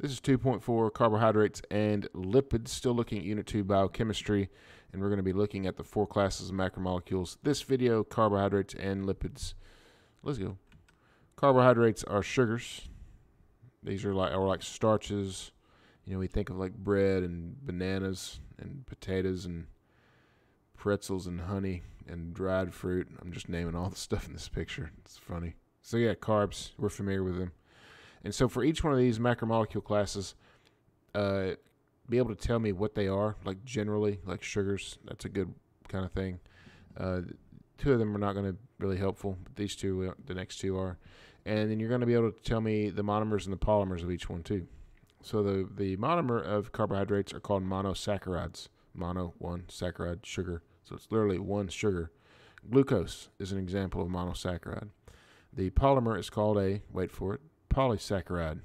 This is 2.4 carbohydrates and lipids, still looking at Unit 2 biochemistry, and we're going to be looking at the four classes of macromolecules. This video, carbohydrates and lipids. Let's go. Carbohydrates are sugars. These are like, are like starches. You know, we think of like bread and bananas and potatoes and pretzels and honey and dried fruit. I'm just naming all the stuff in this picture. It's funny. So, yeah, carbs, we're familiar with them. And so for each one of these macromolecule classes, uh, be able to tell me what they are, like generally, like sugars. That's a good kind of thing. Uh, two of them are not going to be really helpful, but these two, uh, the next two are. And then you're going to be able to tell me the monomers and the polymers of each one too. So the the monomer of carbohydrates are called monosaccharides. Mono one saccharide sugar. So it's literally one sugar. Glucose is an example of monosaccharide. The polymer is called a wait for it polysaccharide.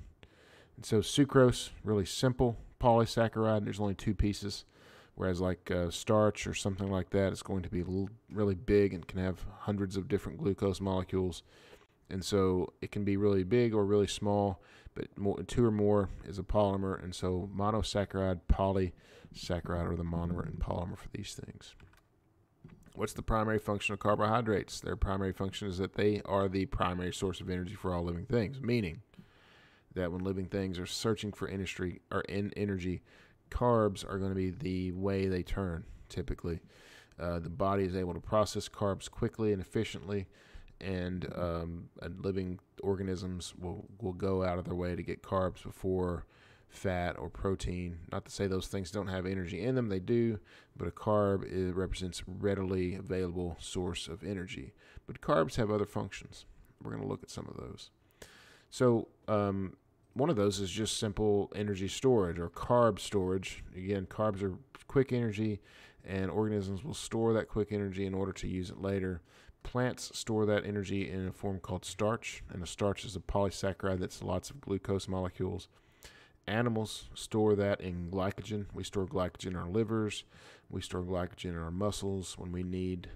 And so sucrose, really simple polysaccharide. There's only two pieces, whereas like uh, starch or something like that, it's going to be really big and can have hundreds of different glucose molecules. And so it can be really big or really small, but more, two or more is a polymer. And so monosaccharide, polysaccharide are the monomer and polymer for these things. What's the primary function of carbohydrates? Their primary function is that they are the primary source of energy for all living things, meaning that when living things are searching for industry or in energy, carbs are going to be the way they turn typically. Uh, the body is able to process carbs quickly and efficiently, and, um, and living organisms will, will go out of their way to get carbs before fat or protein. Not to say those things don't have energy in them, they do, but a carb represents readily available source of energy. But carbs have other functions. We're going to look at some of those. So, um, one of those is just simple energy storage or carb storage. Again, carbs are quick energy, and organisms will store that quick energy in order to use it later. Plants store that energy in a form called starch, and a starch is a polysaccharide that's lots of glucose molecules. Animals store that in glycogen. We store glycogen in our livers. We store glycogen in our muscles when we need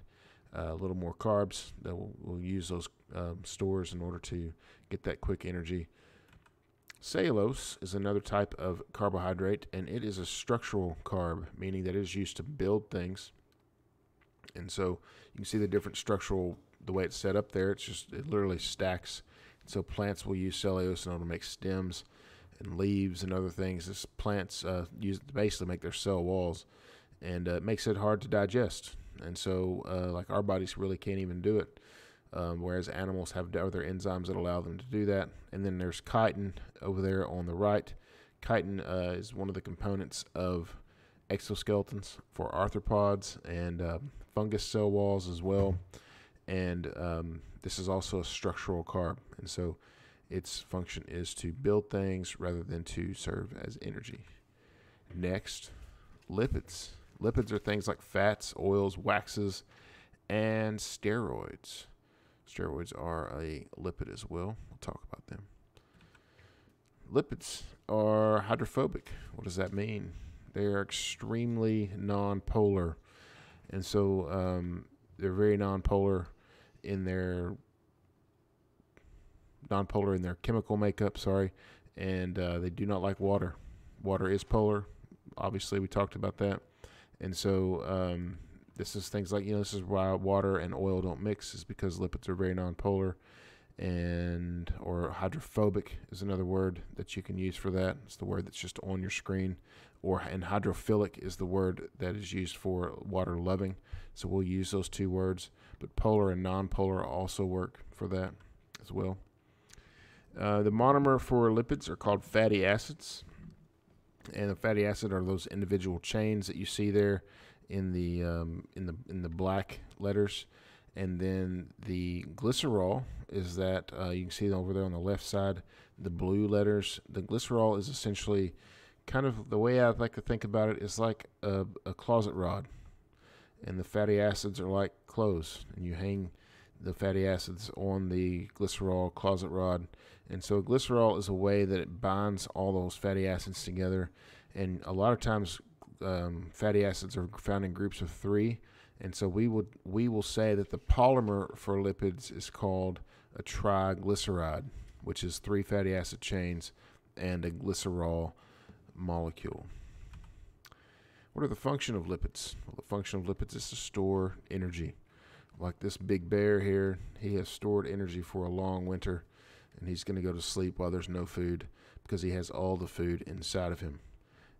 uh, a little more carbs. That we'll, we'll use those um, stores in order to get that quick energy. Cellulose is another type of carbohydrate, and it is a structural carb, meaning that it is used to build things. And so you can see the different structural, the way it's set up there. It's just, it literally stacks. So plants will use cellulose in order to make stems and leaves and other things. This plants uh, use to basically make their cell walls, and uh, it makes it hard to digest. And so, uh, like our bodies really can't even do it, um, whereas animals have other enzymes that allow them to do that. And then there's chitin over there on the right. Chitin uh, is one of the components of exoskeletons for arthropods and uh, fungus cell walls as well. And um, this is also a structural carb, and so its function is to build things rather than to serve as energy. Next, lipids. Lipids are things like fats, oils, waxes, and steroids. Steroids are a lipid as well. We'll talk about them. Lipids are hydrophobic. What does that mean? They are extremely nonpolar. And so um, they're very nonpolar in their nonpolar in their chemical makeup, sorry, and uh, they do not like water. Water is polar. Obviously, we talked about that. And so um, this is things like, you know, this is why water and oil don't mix is because lipids are very nonpolar and or hydrophobic is another word that you can use for that. It's the word that's just on your screen. Or and hydrophilic is the word that is used for water loving. So we'll use those two words. But polar and nonpolar also work for that as well. Uh, the monomer for lipids are called fatty acids. And the fatty acid are those individual chains that you see there in the um, in the in the black letters. And then the glycerol is that uh, you can see over there on the left side, the blue letters. The glycerol is essentially kind of the way I like to think about it is like a, a closet rod, and the fatty acids are like clothes, and you hang the fatty acids on the glycerol closet rod. And so glycerol is a way that it binds all those fatty acids together. And a lot of times, um, fatty acids are found in groups of three. And so we would we will say that the polymer for lipids is called a triglyceride, which is three fatty acid chains and a glycerol molecule. What are the function of lipids? Well, the function of lipids is to store energy. Like this big bear here, he has stored energy for a long winter, and he's going to go to sleep while there's no food because he has all the food inside of him.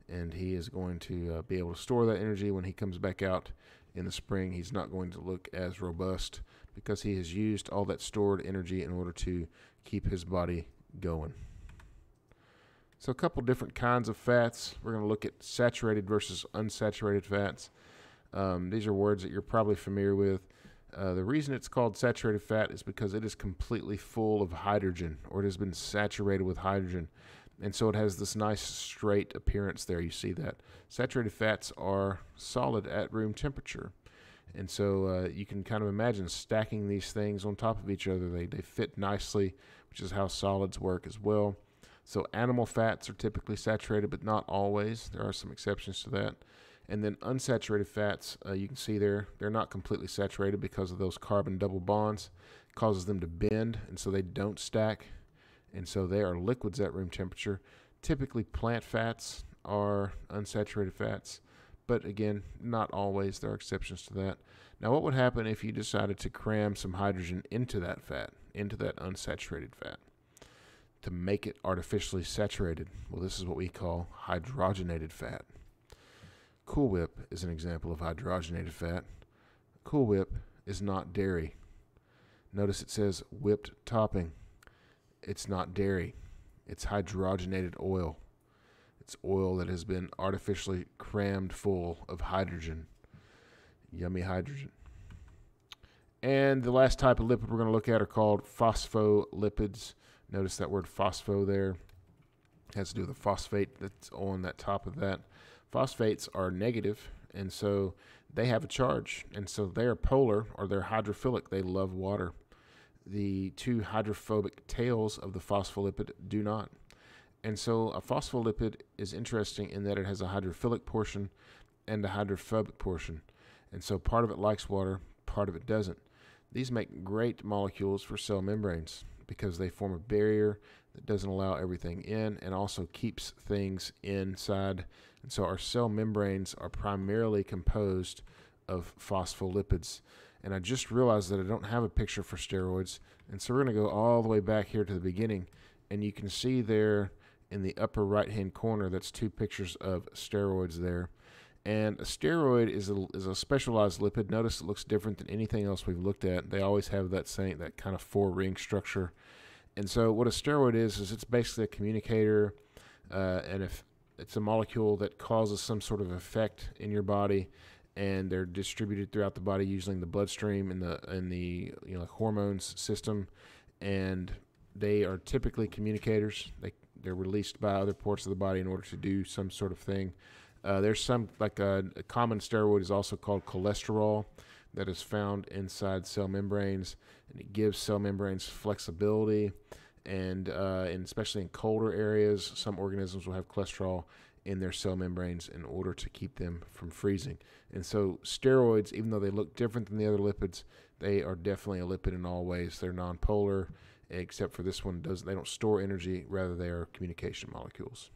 And he is going to uh, be able to store that energy when he comes back out in the spring. He's not going to look as robust because he has used all that stored energy in order to keep his body going. So, a couple different kinds of fats. We're going to look at saturated versus unsaturated fats. Um, these are words that you're probably familiar with. Uh, the reason it's called saturated fat is because it is completely full of hydrogen, or it has been saturated with hydrogen. And so it has this nice straight appearance there. You see that. Saturated fats are solid at room temperature. And so uh, you can kind of imagine stacking these things on top of each other. They, they fit nicely, which is how solids work as well. So animal fats are typically saturated, but not always. There are some exceptions to that. And then unsaturated fats, uh, you can see there, they're not completely saturated because of those carbon double bonds. It causes them to bend, and so they don't stack. And so they are liquids at room temperature. Typically, plant fats are unsaturated fats, but again, not always. There are exceptions to that. Now, what would happen if you decided to cram some hydrogen into that fat, into that unsaturated fat, to make it artificially saturated? Well, this is what we call hydrogenated fat. Cool Whip is an example of hydrogenated fat. Cool Whip is not dairy. Notice it says whipped topping. It's not dairy. It's hydrogenated oil. It's oil that has been artificially crammed full of hydrogen. Yummy hydrogen. And the last type of lipid we're going to look at are called phospholipids. Notice that word phospho there. It has to do with the phosphate that's on that top of that. Phosphates are negative, and so they have a charge, and so they are polar or they're hydrophilic. They love water. The two hydrophobic tails of the phospholipid do not. And so a phospholipid is interesting in that it has a hydrophilic portion and a hydrophobic portion. And so part of it likes water, part of it doesn't. These make great molecules for cell membranes because they form a barrier that doesn't allow everything in and also keeps things inside. And so our cell membranes are primarily composed of phospholipids. And I just realized that I don't have a picture for steroids. And so we're going to go all the way back here to the beginning. And you can see there in the upper right hand corner, that's two pictures of steroids there. And a steroid is a, is a specialized lipid. Notice it looks different than anything else we've looked at. They always have that same that kind of four ring structure. And so what a steroid is is it's basically a communicator, uh, and if it's a molecule that causes some sort of effect in your body, and they're distributed throughout the body using the bloodstream and the and the you know hormones system, and they are typically communicators. They they're released by other parts of the body in order to do some sort of thing. Uh, there's some like a, a, common steroid is also called cholesterol that is found inside cell membranes, and it gives cell membranes flexibility. And, uh, and especially in colder areas, some organisms will have cholesterol in their cell membranes in order to keep them from freezing. And so, steroids, even though they look different than the other lipids, they are definitely a lipid in all ways. They're nonpolar, except for this one does they don't store energy, rather they are communication molecules.